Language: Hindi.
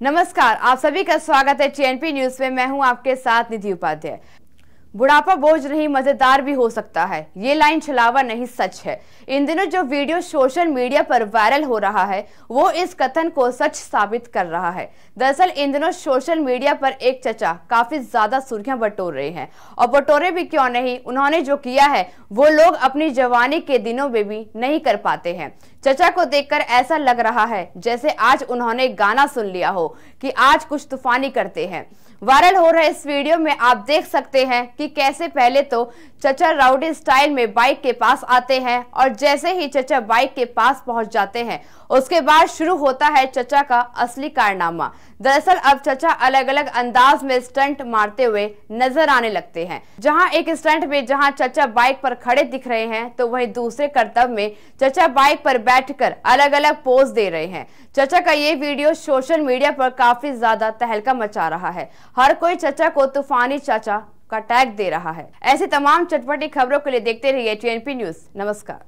नमस्कार, आप सभी का स्वागत है टीएनपी न्यूज़ में। मैं हूँ आपके साथ निधि उपाध्याय। बुढ़ापा बोझ नहीं मज़ेदार भी हो सकता है। ये लाइन छलावा नहीं, सच है। इन दिनों जो वीडियो सोशल मीडिया पर वायरल हो रहा है, वो इस कथन को सच साबित कर रहा है। दरअसल, इन दिनों सोशल मीडिया पर एक चचा काफ़ी ज़्यादा सुर्खियाँ बटोर रहे हैं। और बटोरे भी क्यों नहीं? उन्होंने जो किया है, वो लोग अपनी जवानी के दिनों में भी नहीं कर पाते हैं। चचा को देखकर ऐसा लग रहा है, जैसे आज उन्होंने गाना सुन लिया हो, कि आज कुछ तूफानी करते हैं। वायरल हो रहे इस वीडियो में आप देख सकते हैं कि कैसे पहले तो चचा राउडी स्टाइल में बाइक के पास आते हैं और जैसे ही चचा बाइक के पास पहुँच जाते हैं, उसके बाद शुरू होता है चचा का असली कारनामा। दरअसल अब चचा अलग अलग अंदाज में स्टंट मारते हुए नज़र आने लगते हैं। जहाँ एक स्टंट में जहाँ चचा बाइक पर खड़े दिख रहे हैं तो वहीं दूसरे कर्तव्य में चचा बाइक पर बैठकर अलग अलग पोज दे रहे हैं। चचा का ये वीडियो सोशल मीडिया पर काफ़ी ज़्यादा तहलका मचा रहा है। हर कोई चचा को तूफानी चाचा का टैग दे रहा है। ऐसे तमाम चटपटी खबरों के लिए देखते रहिए टीएनपी न्यूज़ नमस्कार।